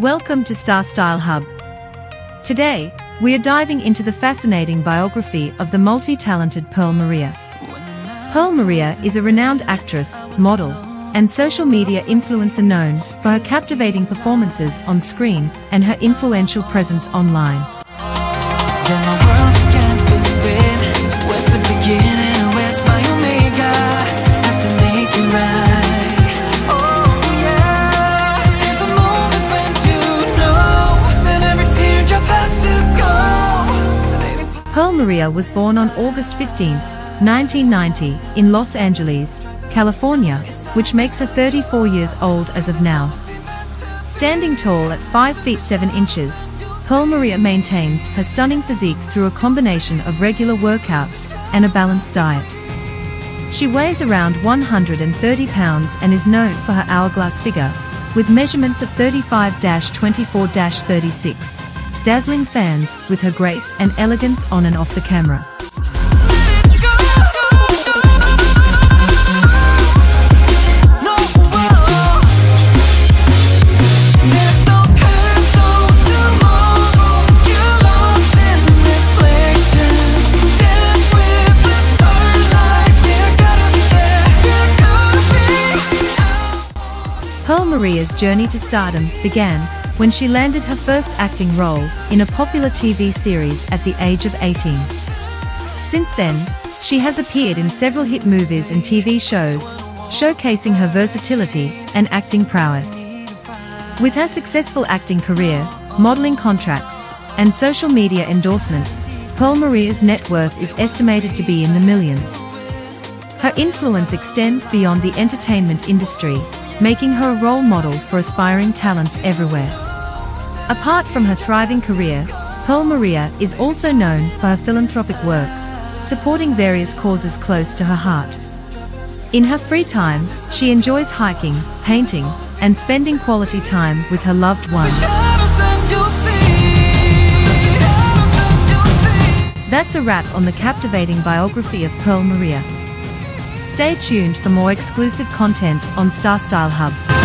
Welcome to Star Style Hub. Today, we are diving into the fascinating biography of the multi-talented Pearl Maria. Pearl Maria is a renowned actress, model, and social media influencer known for her captivating performances on screen and her influential presence online. Pearl Maria was born on August 15, 1990, in Los Angeles, California, which makes her 34 years old as of now. Standing tall at 5 feet 7 inches, Pearl Maria maintains her stunning physique through a combination of regular workouts and a balanced diet. She weighs around 130 pounds and is known for her hourglass figure, with measurements of 35-24-36, dazzling fans with her grace and elegance on and off the camera. Pearl Maria's journey to stardom began when she landed her first acting role in a popular TV series at the age of 18. Since then, she has appeared in several hit movies and TV shows, showcasing her versatility and acting prowess. With her successful acting career, modeling contracts, and social media endorsements, Pearl Maria's net worth is estimated to be in the millions. Her influence extends beyond the entertainment industry, making her a role model for aspiring talents everywhere. Apart from her thriving career, Pearl Maria is also known for her philanthropic work, supporting various causes close to her heart. In her free time, she enjoys hiking, painting, and spending quality time with her loved ones. That's a wrap on the captivating biography of Pearl Maria. Stay tuned for more exclusive content on Star Style Hub.